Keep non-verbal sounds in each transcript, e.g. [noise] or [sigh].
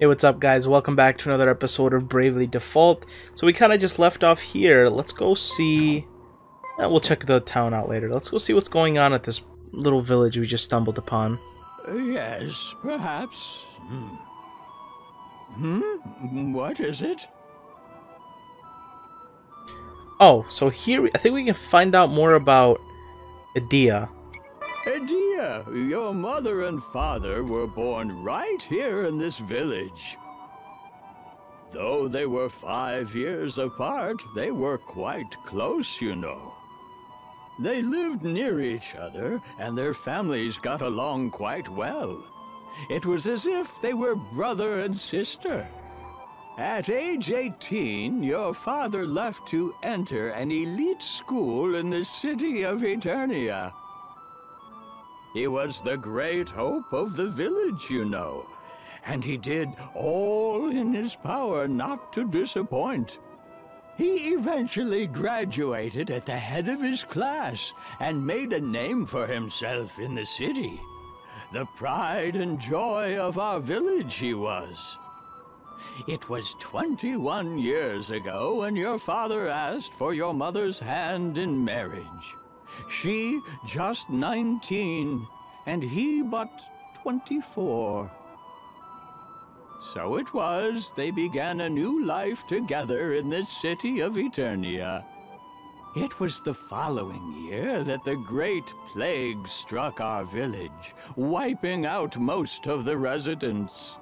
Hey, what's up, guys? Welcome back to another episode of Bravely Default. So we kind of just left off here. Let's go see... Eh, we'll check the town out later. Let's go see what's going on at this little village we just stumbled upon. Uh, yes, perhaps. Hmm. Hmm? What is it? Oh, so here we, I think we can find out more about Edea. Edea, your mother and father were born right here in this village. Though they were five years apart, they were quite close, you know. They lived near each other, and their families got along quite well. It was as if they were brother and sister. At age 18, your father left to enter an elite school in the city of Eternia. He was the great hope of the village, you know, and he did all in his power not to disappoint. He eventually graduated at the head of his class and made a name for himself in the city. The pride and joy of our village he was. It was 21 years ago when your father asked for your mother's hand in marriage. She just 19, and he but 24. So it was they began a new life together in the city of Eternia. It was the following year that the Great Plague struck our village, wiping out most of the residents.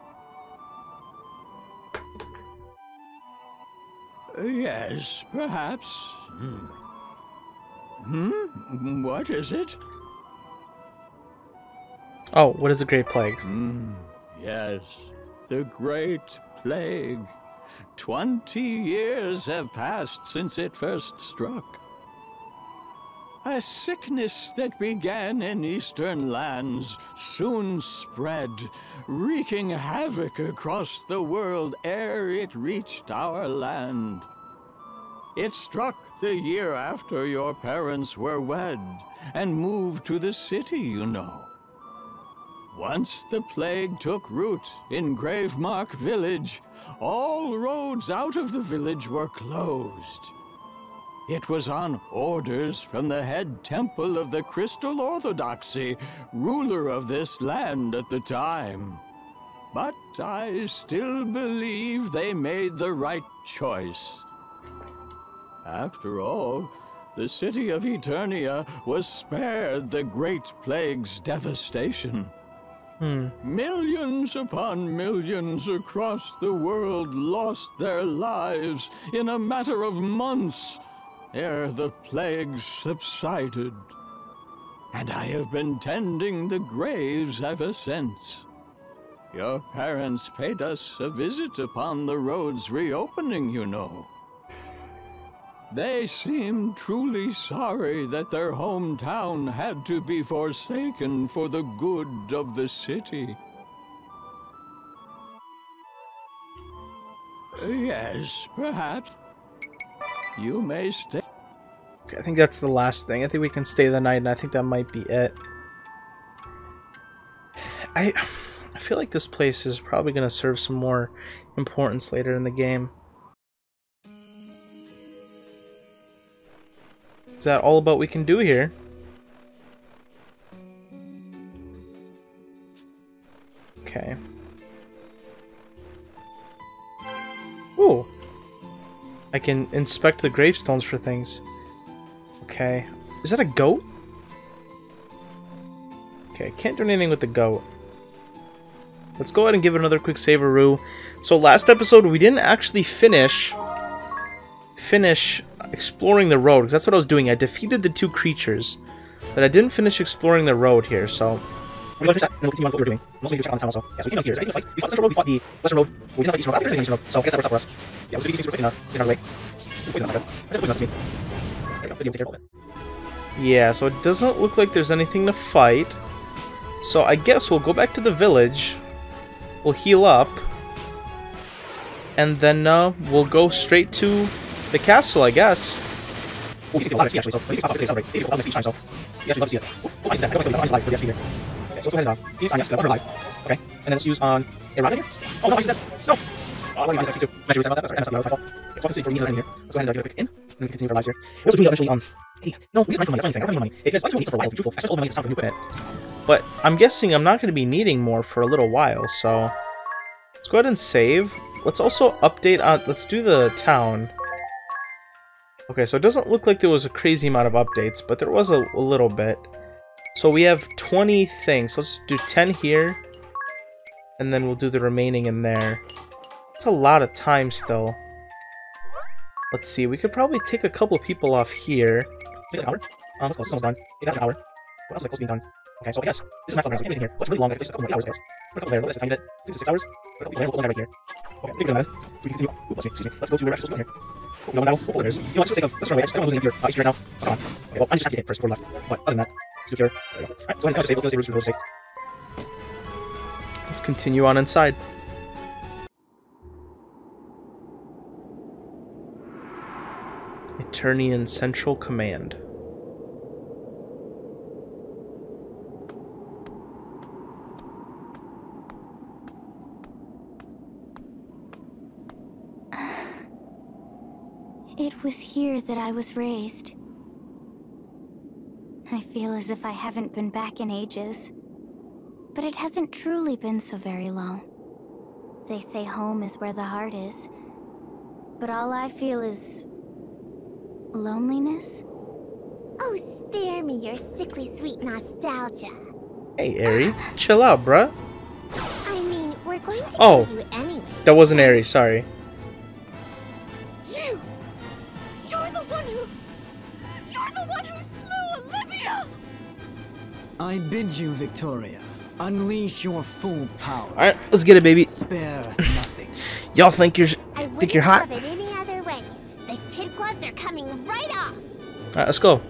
Yes, perhaps. Hmm. Hmm? What is it? Oh, what is the Great Plague? Hmm. Yes, the Great Plague. Twenty years have passed since it first struck. A sickness that began in eastern lands soon spread, wreaking havoc across the world ere it reached our land. It struck the year after your parents were wed and moved to the city, you know. Once the plague took root in Gravemark Village, all roads out of the village were closed. It was on orders from the head temple of the Crystal Orthodoxy, ruler of this land at the time. But I still believe they made the right choice. After all, the city of Eternia was spared the Great Plague's devastation. Hmm. Millions upon millions across the world lost their lives in a matter of months ere the plague subsided. And I have been tending the graves ever since. Your parents paid us a visit upon the road's reopening, you know. They seemed truly sorry that their hometown had to be forsaken for the good of the city. Yes, perhaps. You may stay. Okay, I think that's the last thing. I think we can stay the night, and I think that might be it. I, I feel like this place is probably going to serve some more importance later in the game. Is that all about we can do here? Okay. Ooh. I can inspect the gravestones for things. Okay. Is that a goat? Okay, can't do anything with the goat. Let's go ahead and give it another quick save-a-roo. So last episode, we didn't actually finish finish exploring the road, because that's what I was doing. I defeated the two creatures, but I didn't finish exploring the road here, so... We're going to finish that, and we'll what we were doing. I'm also going to check on the town also. Yeah, so we came out here. So I we, fight, we fought Central Road, we fought the Western Road, we didn't fight Eastern Road. I think there's Eastern Road, so I guess that works out for us. Yeah, we'll do these things real quick in our, in our way. Poison's not good. I just poison's me. There we go, good take care of all that. Yeah, so it doesn't look like there's anything to fight. So I guess we'll go back to the village. We'll heal up. And then uh, we'll go straight to the castle, I guess. Oh, he's a lot of XP actually, so he's top of the celebrate. Maybe 1,000 XP each time, so you actually love to see it. Oh, I see that. I don't like to live for the XP here. Okay, let's go ahead and, uh, Phoenix, uh, yes, her live. Okay, and then let's use on Errata here. Oh, no, he's dead. No! Oh, let me minus T2. Actually, we about that. That's right. That's not that was my fault. Okay, so I can see for me in here. Let's go ahead and uh, get a pick in, and then we continue for lives here. It was between eventually, um, hey, no, we didn't rent money. That's my thing. I don't need money. If you guys like to need some for a while, to be truthful, I spent all the money. It's time for a new equipment. But I'm guessing I'm not going to be needing more for a little while, so let's go ahead and save. Let's also update on. Let's do the town. Okay, so it doesn't look like there was a crazy amount of updates, but there was a, a little bit. So we have 20 things. Let's do 10 here, and then we'll do the remaining in there. It's a lot of time still. Let's see, we could probably take a couple of people off here. An hour. Um, go. This is almost done. We got an hour. What else is like close being done? Okay, so I guess this is nice long round. So here. What's really long? I guess a couple more hours, guys. Put a couple there. Let's just bit. Six to six hours. Put a couple there. We'll one right here. Okay, I think we're. So we can continue. Ooh. Excuse me. Let's go to where we're actually supposed to go here. No, no, we'll pull theirs. You what? Just take a. Let's run away. I just want any of your uh, right now. Come on. Well, I just have to hit first before left. But other than that, we go. I'm. Let's for sake. Let's continue on inside. Eternian Central Command. It was here that I was raised. I feel as if I haven't been back in ages. But it hasn't truly been so very long. They say home is where the heart is. But all I feel is... loneliness? Oh, spare me your sickly sweet nostalgia. Hey, Eri. Chill out, bruh. I mean, we're going to Oh. kill you anyway. That wasn't Eri, sorry. Bid you, Victoria, unleash your full power. Alright, let's get it, baby. Spare nothing. [laughs] Y'all think you're I think you're hot? have it any other way. The kid gloves are coming right off. Alright, let's go.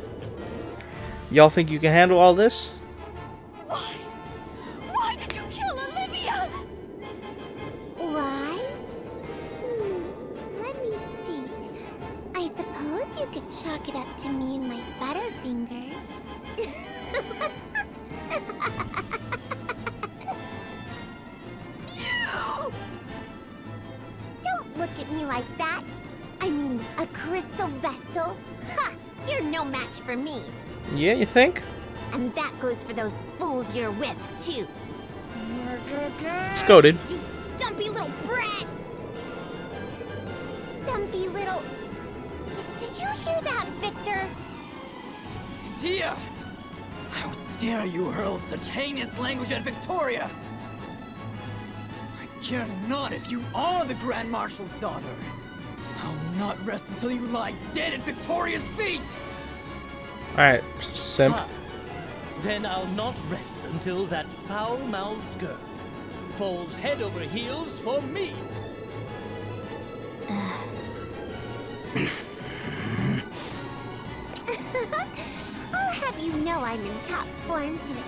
Y'all think you can handle all this? Think? And that goes for those fools you're with, too. Let's go, dude. You stumpy little brat! Stumpy little... D did you hear that, Victor? Edea! How dare you hurl such heinous language at Victoria? I care not if you are the Grand Marshal's daughter. I'll not rest until you lie dead at Victoria's feet! Alright, simp. Ah, then I'll not rest until that foul-mouthed girl falls head over heels for me. [laughs] I'll have you know I'm in top form today.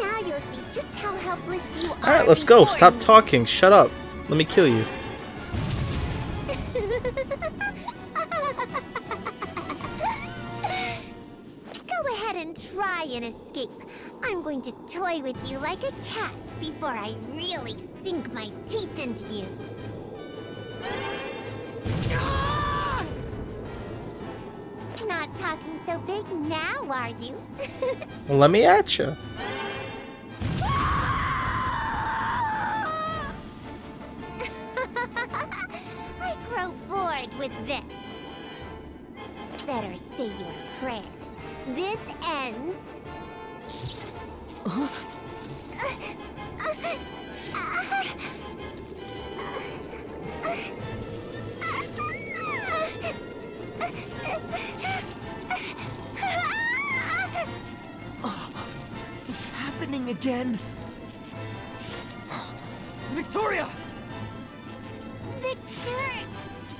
Now you'll see just how helpless you are. Alright, let's go. Stop talking. Shut up. Let me kill you. Try and escape. I'm going to toy with you like a cat before I really sink my teeth into you. Ah! Not talking so big now, are you? [laughs] Well, let me at you. [laughs] I grow bored with this. Better say your prayers. This ends. It's happening again! Victoria! Victor,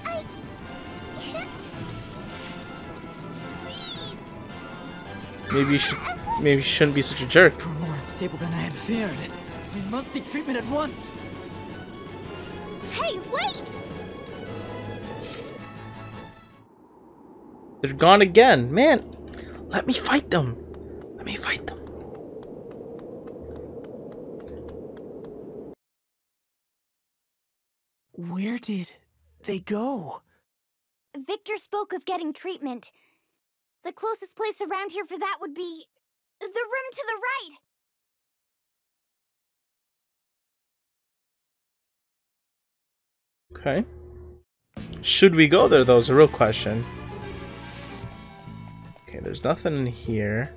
I can't. Please. Maybe you should maybe shouldn't be such a jerk. You're more unstable than I had feared. We must seek treatment at once. Hey, wait! They're gone again. Man, let me fight them. Let me fight them. Where did they go? Victor spoke of getting treatment. The closest place around here for that would be the room to the right. Okay. Should we go there, though, is a real question. Okay, there's nothing in here.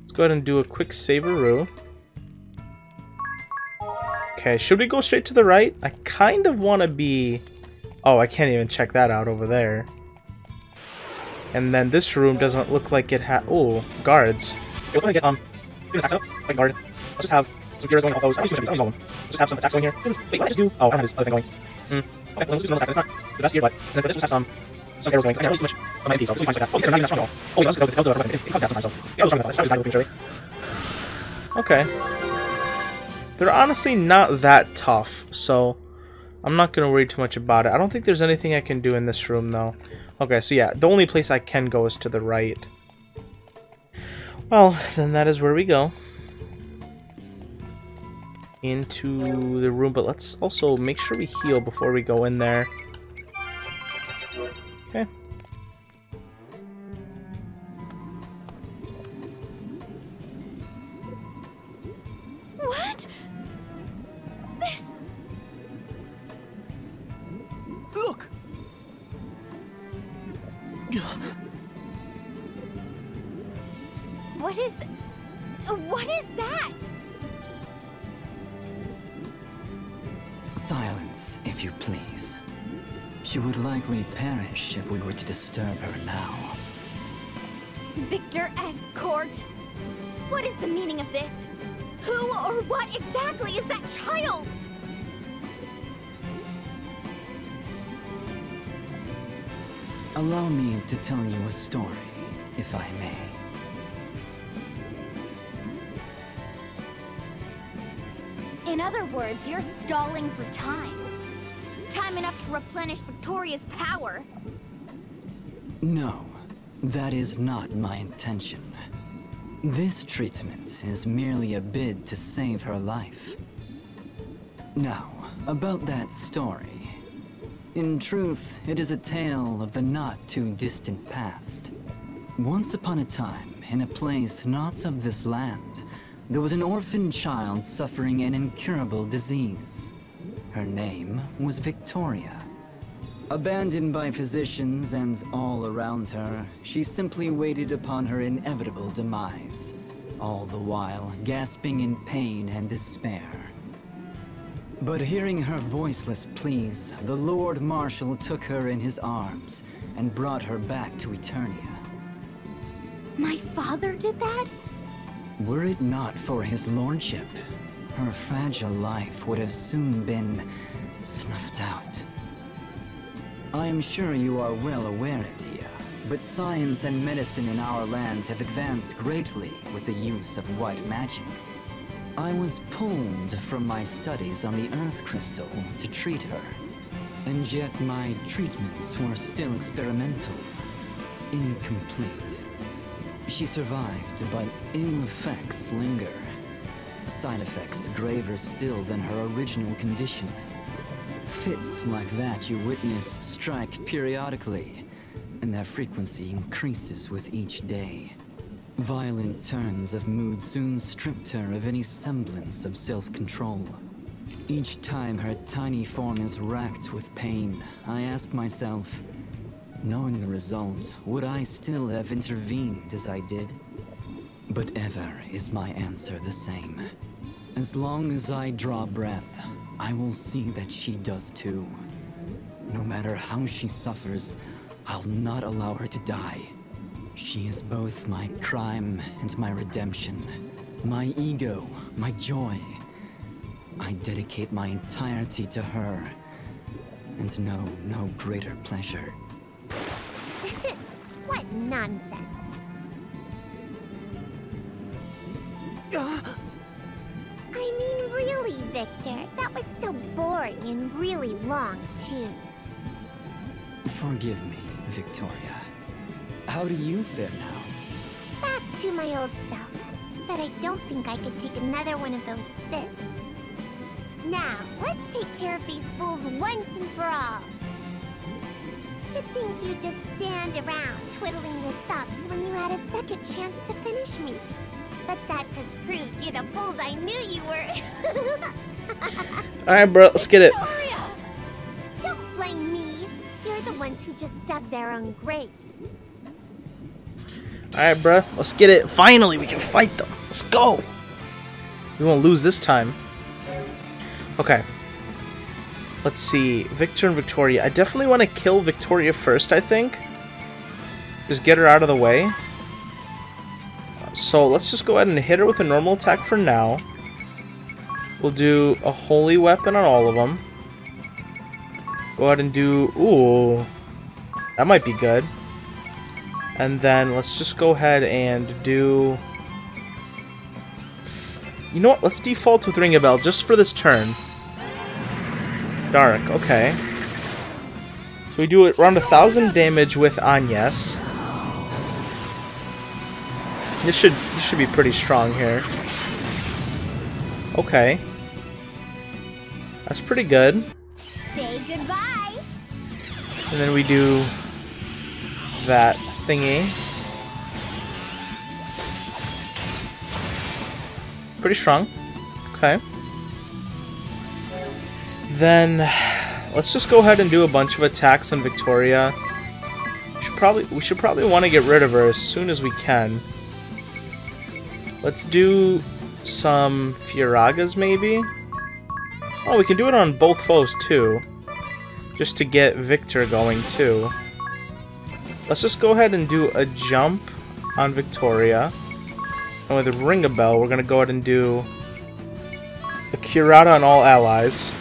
Let's go ahead and do a quick saveroo. Okay, should we go straight to the right? I kind of want to be... Oh, I can't even check that out over there. And then this room doesn't look like it ha- Oh, guards. Okay, let's get, um, two attacks up, like guard. Let's just have some fears going off those. I don't use all of them. Let's just have some attacks going here. Wait, what did I just do? Oh, I don't have this other thing going. Hmm. Okay, well, let's do some attacks. It's not the best here, but then for this, just have some some arrows going. I don't use too much of my MP, so let's see if I like that. Oh, these are not even that strong at all. Oh, yeah, those, those, those, those, it, it comes down sometimes, so yeah, those are strong enough. That was prematurely. Okay. They're honestly not that tough, so I'm not gonna worry too much about it. I don't think there's anything I can do in this room, though. Okay, so yeah, the only place I can go is to the right. Well, then that is where we go. Into the room, but let's also make sure we heal before we go in there. Or what exactly is that child? Allow me to tell you a story, if I may. In other words, you're stalling for time. Time enough to replenish Victoria's power. No, that is not my intention. This treatment is merely a bid to save her life. Now, about that story. In truth, it is a tale of the not-too-distant past. Once upon a time, in a place not of this land, there was an orphan child suffering an incurable disease. Her name was Victoria. Abandoned by physicians and all around her, she simply waited upon her inevitable demise, all the while gasping in pain and despair. But hearing her voiceless pleas, the Lord Marshal took her in his arms and brought her back to Eternia. My father did that? Were it not for his lordship, her fragile life would have soon been snuffed out. I am sure you are well aware, Edea, but science and medicine in our lands have advanced greatly with the use of white magic. I was pulled from my studies on the Earth Crystal to treat her, and yet my treatments were still experimental, incomplete. She survived, but ill effects linger. Side effects graver still than her original condition. Fits like that you witness strike periodically, and their frequency increases with each day. Violent turns of mood soon stripped her of any semblance of self-control. Each time her tiny form is racked with pain, I ask myself, knowing the result, would I still have intervened as I did? But ever is my answer the same. As long as I draw breath, I will see that she does too. No matter how she suffers, I'll not allow her to die. She is both my crime and my redemption. My ego, my joy. I dedicate my entirety to her, and know no greater pleasure. [laughs] what nonsense. Ah! Really, Victor. That was so boring and really long, too. Forgive me, Victoria. How do you fare now? Back to my old self. But I don't think I could take another one of those fits. Now, let's take care of these fools once and for all. To think you just stand around twiddling your thumbs when you had a second chance to finish me. But that just proves you're the fools I knew you were. [laughs] Alright, bro, let's get it. Don't blame me. You're the ones who just dug their own graves. Alright, bro, let's get it. Finally, we can fight them. Let's go. We won't lose this time. Okay. Let's see. Victor and Victoria. I definitely want to kill Victoria first, I think. Just get her out of the way. So let's just go ahead and hit her with a normal attack for now. We'll do a holy weapon on all of them. Go ahead and do... Ooh. That might be good. And then let's just go ahead and do... You know what? Let's default with Ringabel just for this turn. Dark, okay. So we do it around a thousand damage with Agnes. This should this should be pretty strong here. Okay. That's pretty good. Say goodbye. And then we do that thingy. Pretty strong. Okay. Then let's just go ahead and do a bunch of attacks on Victoria. We should probably we should probably want to get rid of her as soon as we can. Let's do some Firagas maybe. Oh, we can do it on both foes too. Just to get Victor going too. Let's just go ahead and do a jump on Victoria. And with Ringabel, we're going to go ahead and do a Curata on all allies.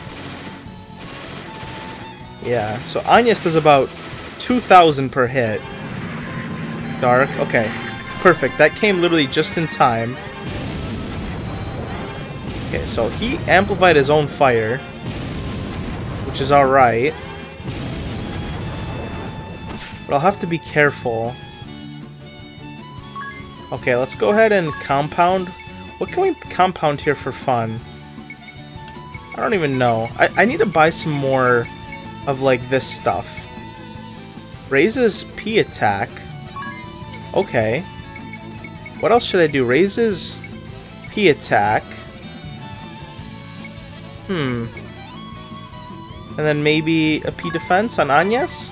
Yeah, so Agnes does about 2,000 per hit. Dark, okay. Perfect, that came literally just in time. Okay, so he amplified his own fire. Which is alright. But I'll have to be careful. Okay, let's go ahead and compound. What can we compound here for fun? I don't even know. I, I need to buy some more of like this stuff. Raises P attack. Okay. What else should I do? Raises P attack. Hmm. And then maybe a P defense on Agnes?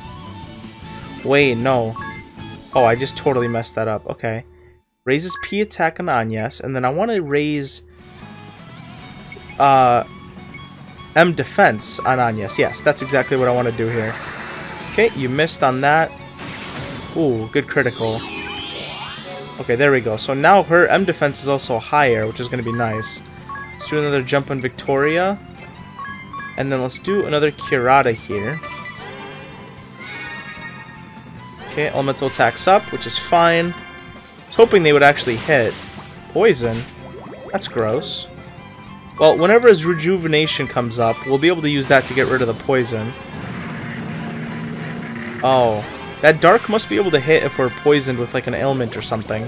Wait, no. Oh, I just totally messed that up. Okay. Raises P attack on Agnes, and then I want to raise uh, M defense on Agnes. Yes, that's exactly what I want to do here. Okay, you missed on that. Ooh, good critical. Okay, there we go. So now her M defense is also higher, which is going to be nice. Let's do another jump on Victoria. And then let's do another Curata here. Okay, elemental attacks up, which is fine. I was hoping they would actually hit. Poison? That's gross. Well, whenever his rejuvenation comes up, we'll be able to use that to get rid of the poison. Oh. That dark must be able to hit if we're poisoned with like an ailment or something.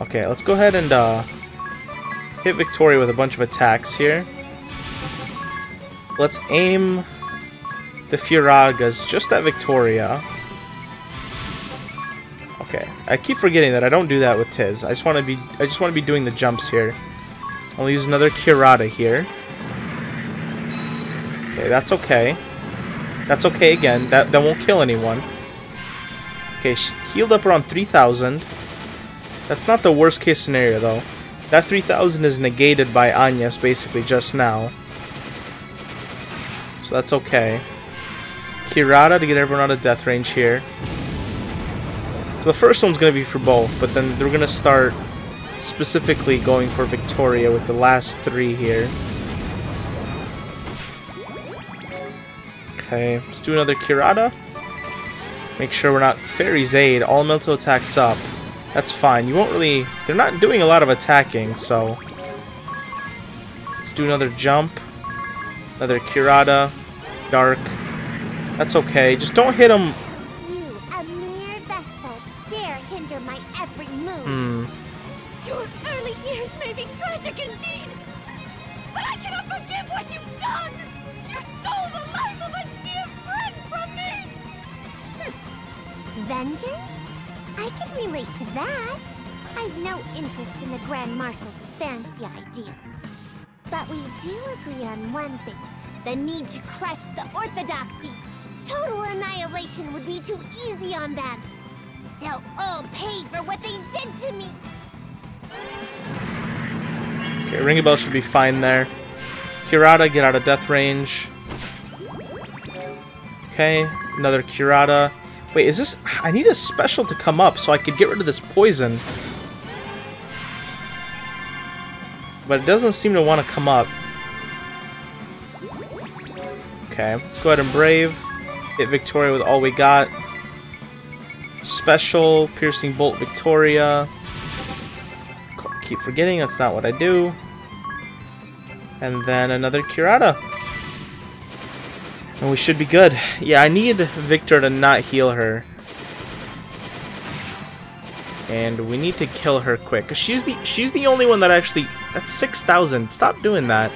Okay, let's go ahead and uh, hit Victoria with a bunch of attacks here. Let's aim the Firagas just at Victoria. Okay, I keep forgetting that I don't do that with Tiz. I just want to be I just want to be doing the jumps here. I'll use another Curata here. Okay, that's okay. That's okay again. That that won't kill anyone. Okay, healed up around 3,000. That's not the worst case scenario though. That 3,000 is negated by Agnes basically just now. So that's okay. Curata to get everyone out of death range here. So the first one's going to be for both, but then they're going to start specifically going for Victoria with the last three here. Okay, let's do another Curata. Make sure we're not Fairy's Aid. Elemental attacks up. That's fine. You won't really... They're not doing a lot of attacking, so... Let's do another jump. Another Curata. Dark. That's okay. Just don't hit move. Hmm. Your early years may be tragic indeed, but I can what you've done! You stole the life of a Vengeance? I can relate to that. I've no interest in the Grand Marshal's fancy ideals. But we do agree on one thing. The need to crush the Orthodoxy. Total annihilation would be too easy on them. They'll all pay for what they did to me. Okay, Ringabel should be fine there. Kurata, get out of death range. Okay, another Kurata. Wait, is this... I need a special to come up so I could get rid of this poison. But it doesn't seem to want to come up. Okay, let's go ahead and Brave. Hit Victoria with all we got. Special, Piercing Bolt Victoria. Keep forgetting, that's not what I do. And then another Kurata. And we should be good. Yeah, I need Victor to not heal her. And we need to kill her quick. She's the she's the only one that actually that's six thousand. Stop doing that.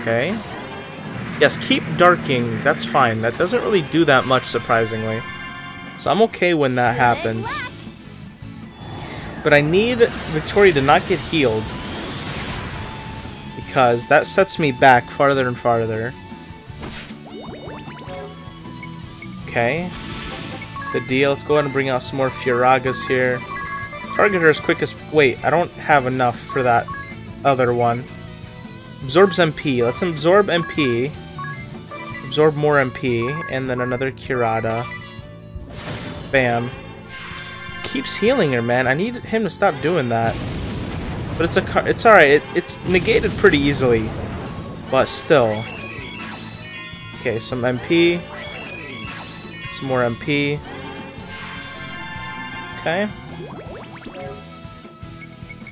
Okay. Yes, keep darking. That's fine. That doesn't really do that much, surprisingly. So I'm okay when that happens. But I need Victoria to not get healed. Because that sets me back farther and farther. Okay. Good deal. Let's go ahead and bring out some more Firagas here. Target her as quick as... Wait, I don't have enough for that other one. Absorbs MP. Let's absorb MP. Absorb more MP. And then another Kurata. Bam. Keeps healing her, man. I need him to stop doing that. But it's a it's alright. It, it's negated pretty easily. But still. Okay, some MP. Some more MP. Okay.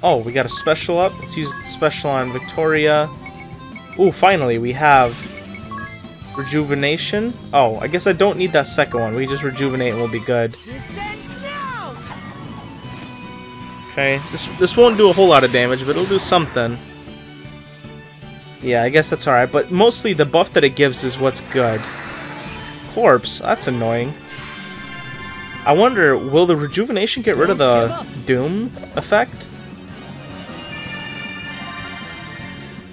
Oh, we got a special up. Let's use the special on Victoria. Ooh, finally, we have rejuvenation. Oh, I guess I don't need that second one. We just rejuvenate and we'll be good. Okay, this this won't do a whole lot of damage, but it'll do something. Yeah, I guess that's alright, but mostly the buff that it gives is what's good. Corpse, that's annoying. I wonder, will the rejuvenation get rid of the doom effect?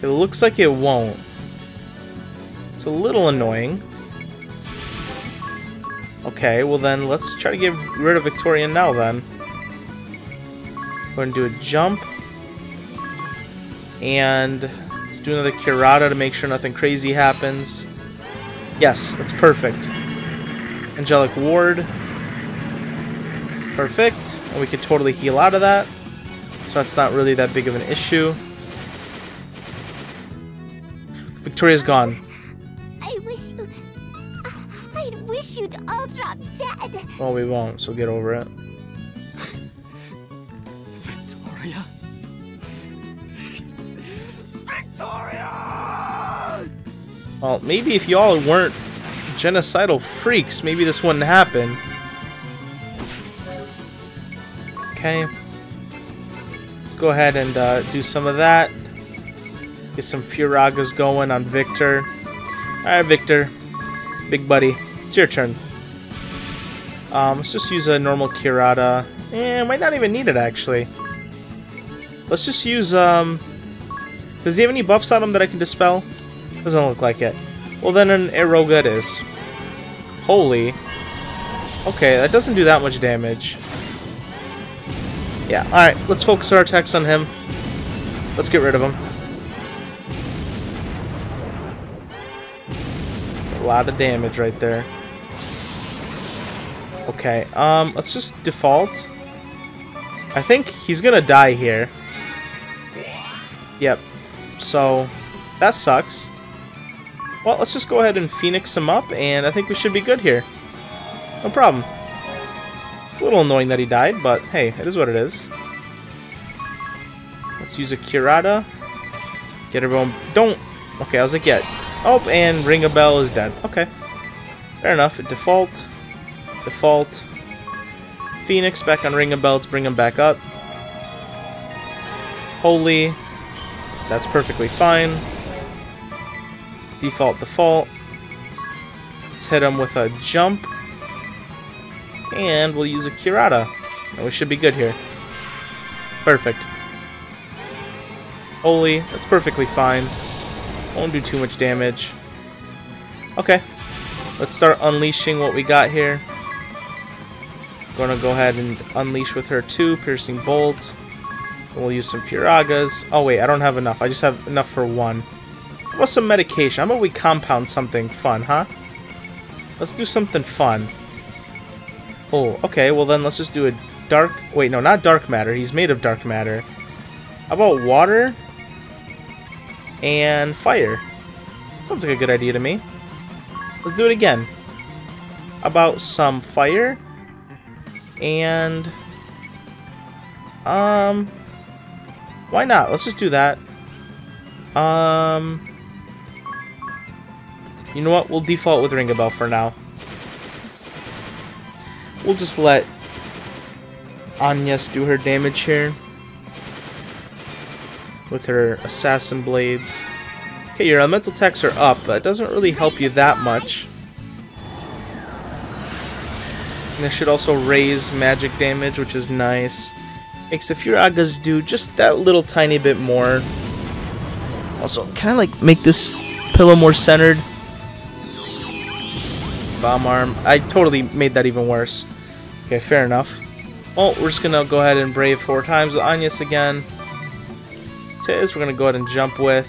It looks like it won't. It's a little annoying. Okay, well then let's try to get rid of Victoria now then. We're gonna do a jump. And let's do another Kurata to make sure nothing crazy happens. Yes, that's perfect. Angelic Ward. Perfect. And we could totally heal out of that. So that's not really that big of an issue. Victoria's gone. I wish you. I wish you'd all drop dead. Well, we won't, so get over it. Well, maybe if y'all weren't genocidal freaks, maybe this wouldn't happen. Okay. Let's go ahead and uh, do some of that. Get some Firagas going on Victor. Alright, Victor. Big buddy. It's your turn. Um, let's just use a normal Kurata. Eh, might not even need it, actually. Let's just use, um... Does he have any buffs on him that I can dispel? Doesn't look like it. Well, then an Aeroga it is. Holy. Okay, that doesn't do that much damage. Yeah, alright, let's focus our attacks on him. Let's get rid of him. It's a lot of damage right there. Okay, um, let's just default. I think he's gonna die here. Yep. So, that sucks. Well, let's just go ahead and Phoenix him up, and I think we should be good here. No problem. It's a little annoying that he died, but hey, it is what it is. Let's use a Curata. Get everyone... Don't... Okay, I was yeah. Oh, and Ringabel is dead. Okay. Fair enough. Default. Default. Phoenix back on Ringabel to bring him back up. Holy. That's perfectly fine. Default default. Let's hit him with a jump. And we'll use a Kurata. And we should be good here. Perfect. Holy, that's perfectly fine. Won't do too much damage. Okay. Let's start unleashing what we got here. Gonna go ahead and unleash with her too, piercing bolt. We'll use some Firagas. Oh wait, I don't have enough. I just have enough for one. What's some medication? How about we compound something fun, huh? Let's do something fun. Oh, okay, well then let's just do a dark... Wait, no, not dark matter. He's made of dark matter. How about water? And fire. Sounds like a good idea to me. Let's do it again. About some fire? And... Um... Why not? Let's just do that. Um... You know what? We'll default with Ringabel for now. We'll just let Agnes do her damage here. With her Assassin Blades. Okay, your elemental attacks are up, but it doesn't really help you that much. And this should also raise magic damage, which is nice. Makes the Firagas do just that little tiny bit more. Also, can I like make this pillow more centered? Bomb arm. I totally made that even worse. Okay, fair enough. Well, we're just gonna go ahead and brave four times with Agnes again. Tiz, we're gonna go ahead and jump with.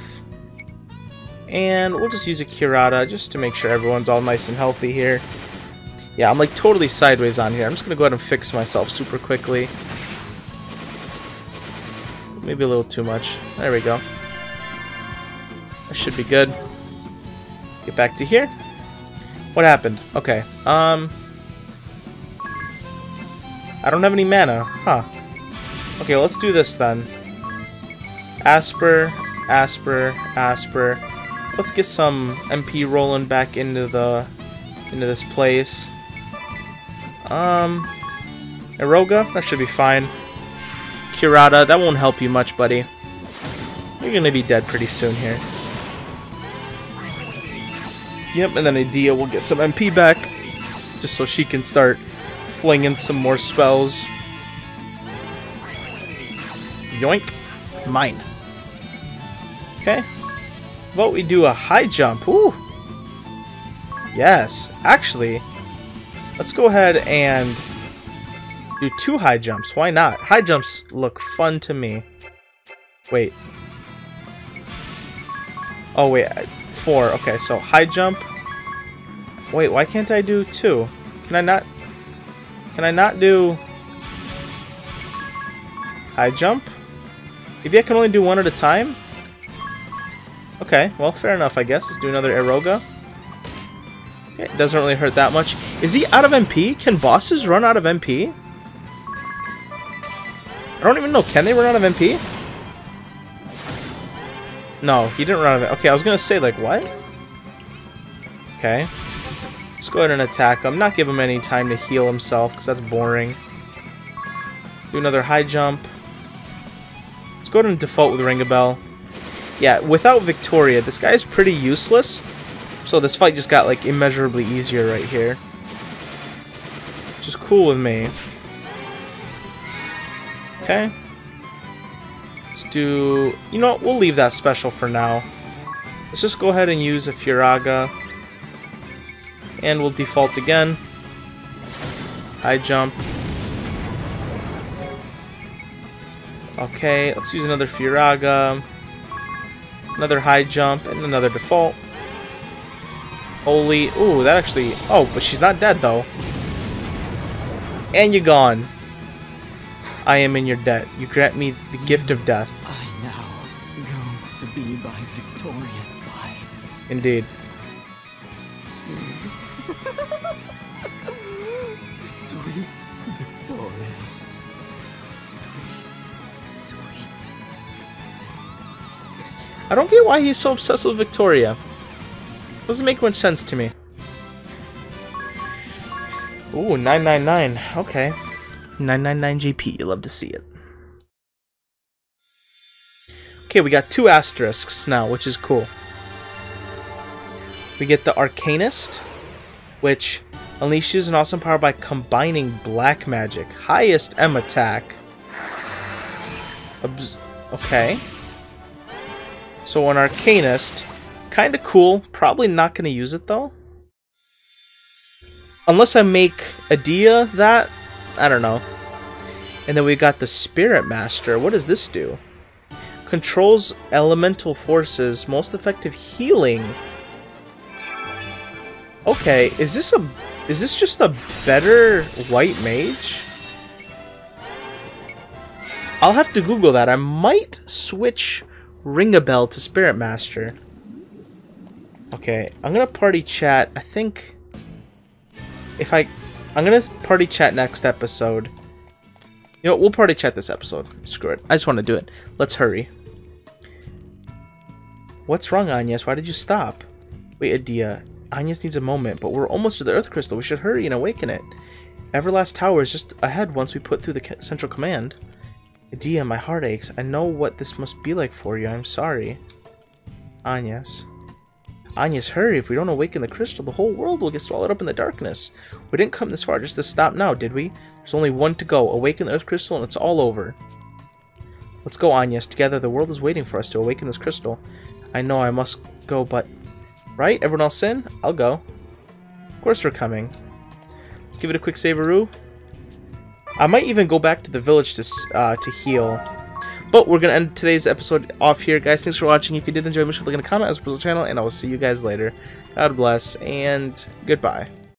And we'll just use a Curata just to make sure everyone's all nice and healthy here. Yeah, I'm like totally sideways on here. I'm just gonna go ahead and fix myself super quickly. Maybe a little too much. There we go. That should be good. Get back to here. What happened? Okay. Um. I don't have any mana. Huh. Okay, let's do this then. Aspir, Aspir, Aspir. Let's get some MP rolling back into the into this place. Um, Aeroga, that should be fine. Kurata, that won't help you much, buddy. You're gonna be dead pretty soon here. Yep, and then Edea will get some MP back, just so she can start flinging some more spells. Yoink. Mine. Okay. But we do a high jump. Ooh. Yes. Actually, let's go ahead and do two high jumps. Why not? High jumps look fun to me. Wait. Oh, wait. Four. Okay, so high jump. Wait, why can't I do two? Can I not... Can I not do... High jump? Maybe I can only do one at a time? Okay, well, fair enough, I guess. Let's do another Aeroga. Okay, it doesn't really hurt that much. Is he out of MP? Can bosses run out of MP? I don't even know. Can they run out of MP? No, he didn't run. Okay, I was to say, like, what? Okay. Let's go ahead and attack him. Not give him any time to heal himself, because that's boring. Do another high jump. Let's go ahead and default with Ringabel. Yeah, without Victoria, this guy is pretty useless. So this fight just got, like, immeasurably easier right here. Which is cool with me. Okay. Do... You know what? We'll leave that special for now. Let's just go ahead and use a Firaga. And we'll default again. High jump. Okay, let's use another Firaga. Another high jump, and another default. Holy... Ooh, that actually... Oh, but she's not dead, though. And you're gone. I am in your debt. You grant me the gift of death. I now go to be by Victoria's side. Indeed. Sweet Victoria. Sweet, sweet. I don't get why he's so obsessed with Victoria. Doesn't make much sense to me. Ooh, 999. Okay. 999 GP. You love to see it. Okay, we got two asterisks now, which is cool. We get the Arcanist, which unleashes an awesome power by combining black magic. Highest M attack. Obs okay. So an Arcanist, kind of cool. Probably not to use it though. Unless I make Edea that, I don't know. And then we got the Spirit Master. What does this do? Controls elemental forces, most effective healing. Okay, is this a is this just a better white mage? I'll have to Google that. I might switch Ringabel to Spirit Master. Okay, I'm gonna party chat. I think if I I'm gonna party chat next episode. You know, we'll party chat this episode. Screw it. I just want to do it. Let's hurry. What's wrong, Agnes? Why did you stop? Wait, Edea. Agnes needs a moment, but we're almost to the Earth Crystal. We should hurry and awaken it. Everlast Tower is just ahead once we put through the central command. Edea, my heart aches. I know what this must be like for you. I'm sorry. Agnes. Agnes, hurry. If we don't awaken the crystal, the whole world will get swallowed up in the darkness. We didn't come this far just to stop now, did we? There's only one to go. Awaken the Earth Crystal and it's all over. Let's go, Agnes. Together, the world is waiting for us to awaken this crystal. I know I must go, but... Right? Everyone else in? I'll go. Of course we're coming. Let's give it a quick saveroo. I might even go back to the village to, uh, to heal. But we're going to end today's episode off here. Guys, thanks for watching. If you did enjoy, make sure to like and comment, as a channel, and I will see you guys later. God bless, and goodbye.